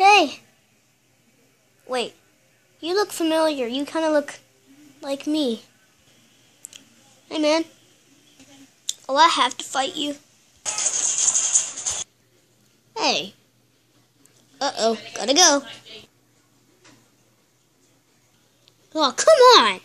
Hey! Wait, you look familiar. You kind of look like me. Hey, man. Oh, I have to fight you? Hey. Uh-oh, gotta go. Oh, come on!